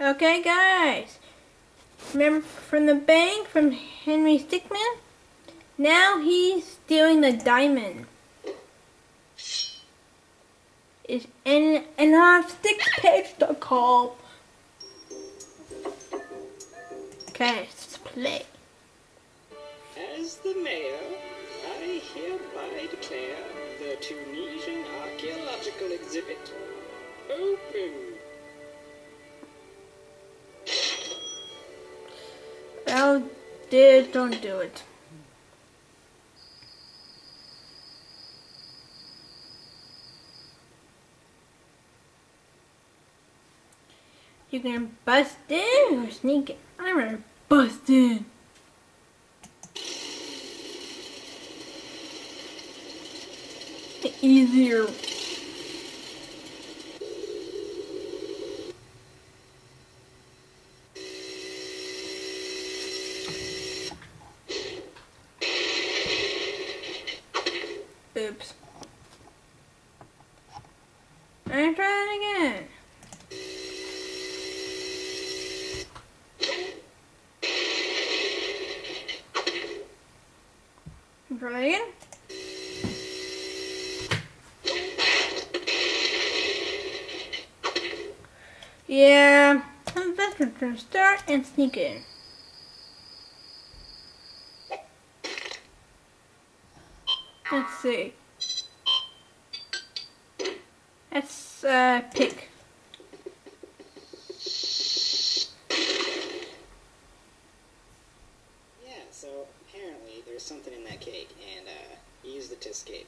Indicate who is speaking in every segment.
Speaker 1: Okay, guys. Remember from the bank from Henry Stickmin? Now he's stealing the diamond. It's in and on stickpage.com. Okay, let's play.
Speaker 2: As the mayor, I hereby declare the Tunisian archaeological exhibit open.
Speaker 1: Well, dude, don't do it. You gonna bust in or sneak in? I'm gonna bust in. Easier. Oops. I try it again. Yeah, I'm best to start and sneak in. Let's see. Let's uh, pick.
Speaker 2: Yeah, so there's something in that cake, and uh, he used it to escape.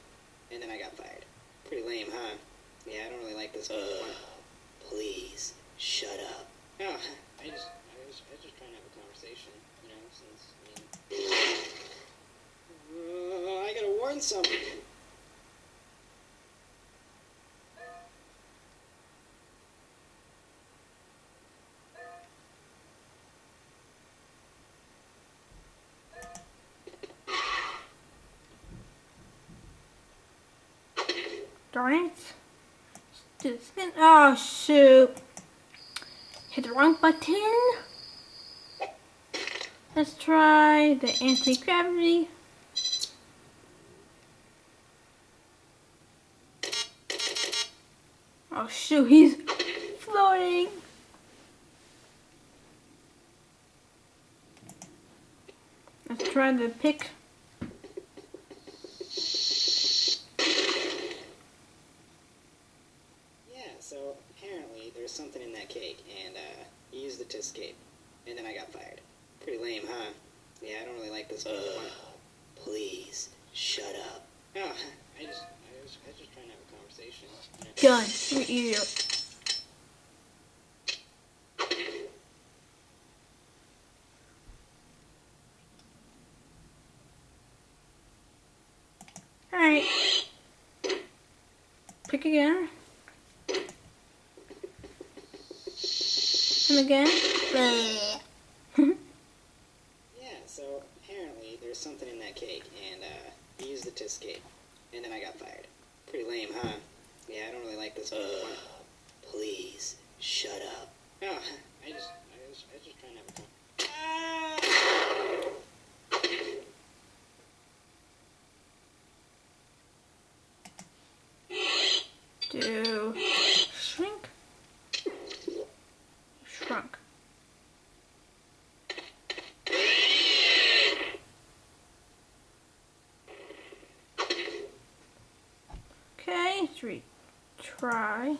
Speaker 2: And then I got fired. Pretty lame, huh? Yeah, I don't really like this one. Please, shut up. Oh, I just, I was, I was just trying to have a conversation, you know, since, I mean... Uh, I gotta warn something.
Speaker 1: Darn it. Just spin. Oh, shoot. Hit the wrong button. Let's try the anti-gravity. Oh, shoot. He's floating. Let's try the pick.
Speaker 2: Yeah, so apparently there's something in that cake, and uh, he used it to escape. And then I got fired. Pretty lame, huh? Yeah, I don't really like this one. Uh, please, shut up. Oh, I just, I was, I was just trying to have a conversation. you know.
Speaker 1: You're. Alright. Pick again. And again. Bleh.
Speaker 2: Apparently there's something in that cake, and uh, he used it to escape. And then I got fired. Pretty lame, huh? Yeah, I don't really like this one. Please, shut up. Oh, I just, I just, I just trying to have a con-
Speaker 1: Do Okay, let's.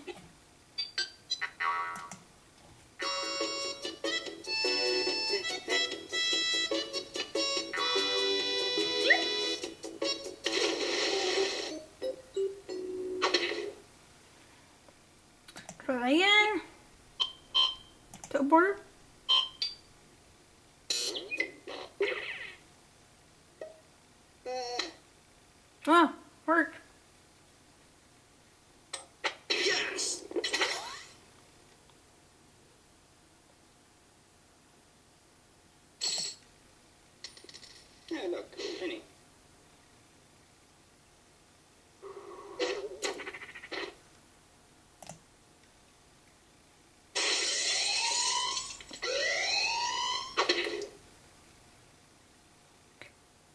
Speaker 1: Try again. To border. Oh,
Speaker 2: ah, worked.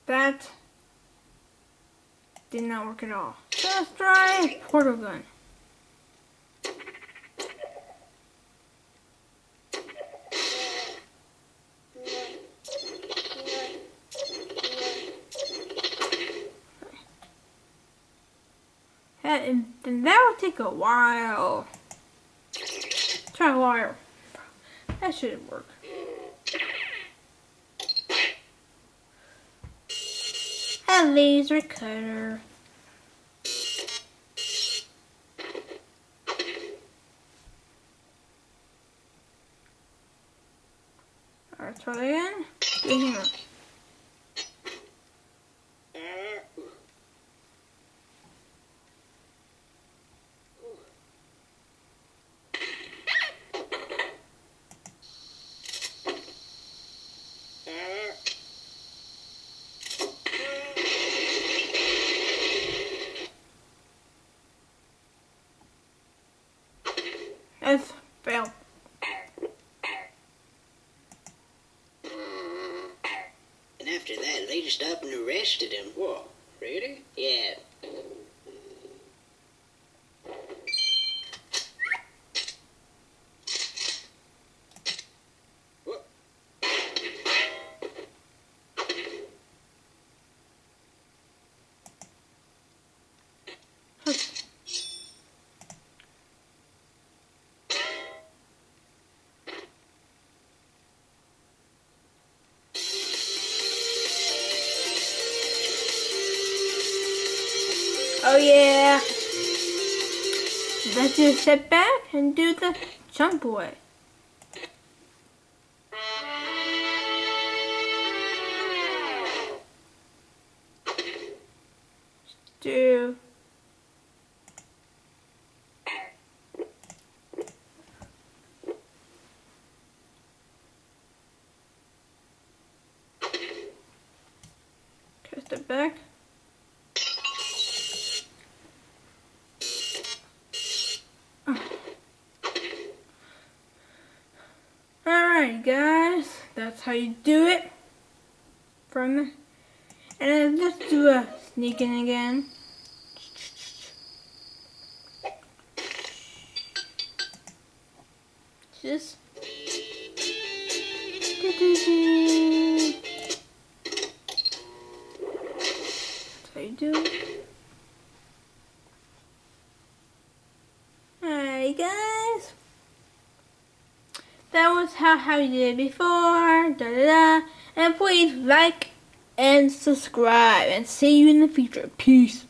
Speaker 1: That did not work at all. Let's try portal gun. And that will take a while. Try a while. That shouldn't work. Laser cutter. Alright, try that again. It's failed.
Speaker 2: And after that, they just up and arrested him. Whoa, really? Yeah.
Speaker 1: Oh yeah. Let's just sit back and do the jump away. Do Okay, step back. Alright guys, that's how you do it. From the, and let's do a sneaking again. Just That's how you do it. Alright guys. That was how, how you did it before. Da da da. And please like and subscribe. And see you in the future. Peace.